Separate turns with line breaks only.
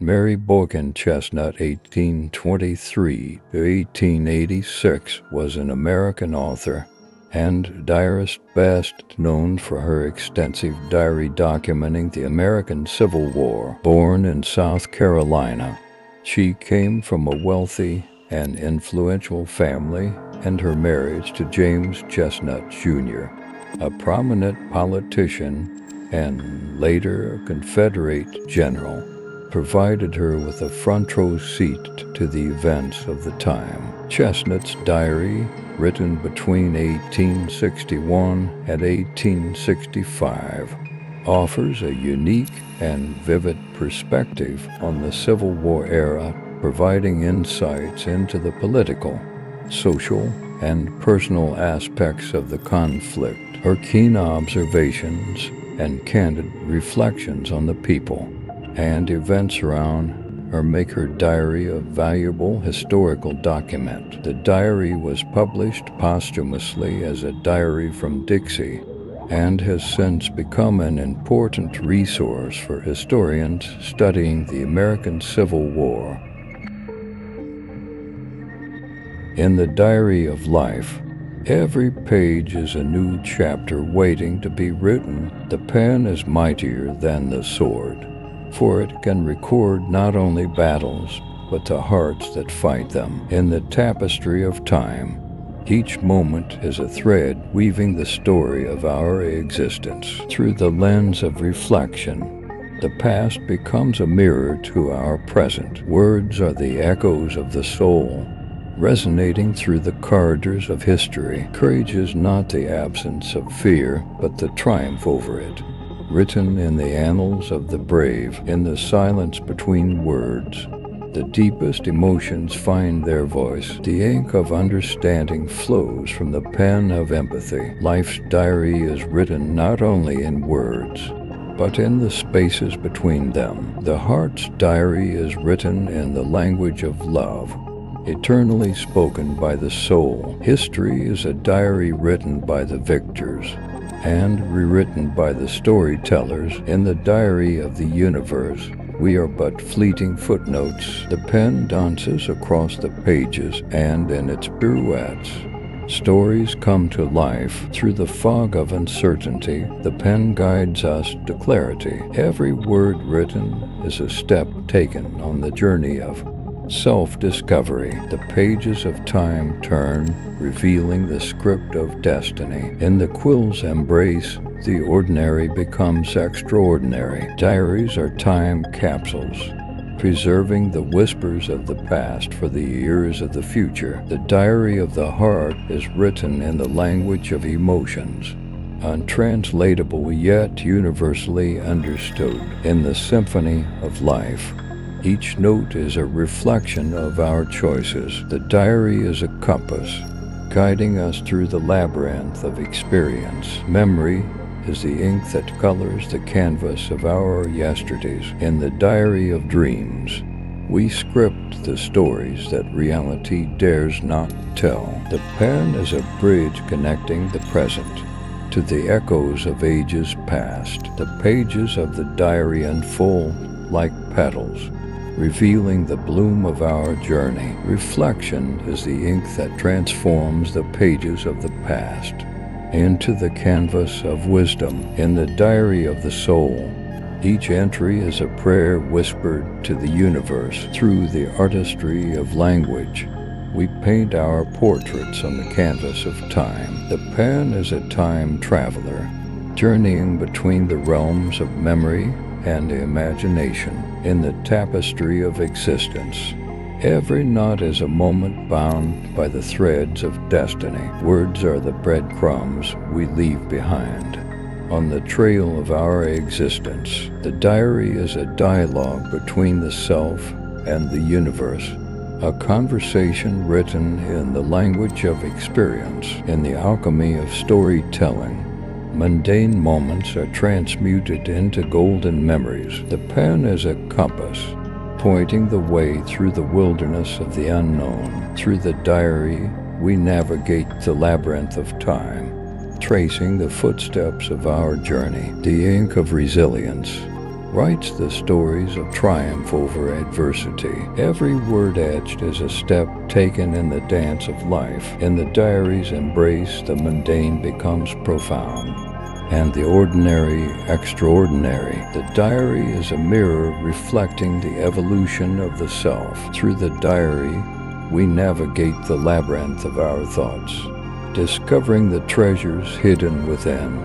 Mary Boykin Chesnut, 1823 1886, was an American author and diarist best known for her extensive diary documenting the American Civil War. Born in South Carolina, she came from a wealthy and influential family and her marriage to James Chesnut Jr., a prominent politician and later Confederate general, provided her with a front row seat to the events of the time. Chesnut's diary, written between 1861 and 1865, offers a unique and vivid perspective on the Civil War era, providing insights into the political, social, and personal aspects of the conflict. Her keen observations and candid reflections on the people and events around her make her diary a valuable historical document. The diary was published posthumously as a diary from Dixie and has since become an important resource for historians studying the American Civil War. In the Diary of Life, every page is a new chapter waiting to be written. The pen is mightier than the sword, for it can record not only battles, but the hearts that fight them. In the tapestry of time, each moment is a thread weaving the story of our existence. Through the lens of reflection, the past becomes a mirror to our present. Words are the echoes of the soul, resonating through the corridors of history. Courage is not the absence of fear, but the triumph over it. Written in the annals of the brave, in the silence between words, the deepest emotions find their voice. The ink of understanding flows from the pen of empathy. Life's diary is written not only in words, but in the spaces between them. The heart's diary is written in the language of love, eternally spoken by the soul. History is a diary written by the victors and rewritten by the storytellers in the diary of the universe. We are but fleeting footnotes. The pen dances across the pages, and in its pirouettes, stories come to life. Through the fog of uncertainty, the pen guides us to clarity. Every word written is a step taken on the journey of Self discovery. The pages of time turn, revealing the script of destiny. In the quill's embrace, the ordinary becomes extraordinary. Diaries are time capsules, preserving the whispers of the past for the ears of the future. The diary of the heart is written in the language of emotions untranslatable yet universally understood in the symphony of life. Each note is a reflection of our choices. The diary is a compass, guiding us through the labyrinth of experience. Memory is the ink that colors the canvas of our yesterdays. In the diary of dreams, we script the stories that reality dares not tell. The pen is a bridge connecting the present to the echoes of ages past. The pages of the diary unfold like petals revealing the bloom of our journey. Reflection is the ink that transforms the pages of the past into the canvas of wisdom. In the diary of the soul, each entry is a prayer whispered to the universe through the artistry of language. We paint our portraits on the canvas of time. The pen is a time traveler, journeying between the realms of memory and imagination in the tapestry of existence. Every knot is a moment bound by the threads of destiny. Words are the breadcrumbs we leave behind. On the trail of our existence, the diary is a dialogue between the self and the universe, a conversation written in the language of experience, in the alchemy of storytelling mundane moments are transmuted into golden memories. The pen is a compass, pointing the way through the wilderness of the unknown. Through the diary, we navigate the labyrinth of time, tracing the footsteps of our journey. The ink of resilience, writes the stories of triumph over adversity. Every word etched is a step taken in the dance of life. In the diary's embrace, the mundane becomes profound and the ordinary extraordinary. The diary is a mirror reflecting the evolution of the self. Through the diary, we navigate the labyrinth of our thoughts, discovering the treasures hidden within.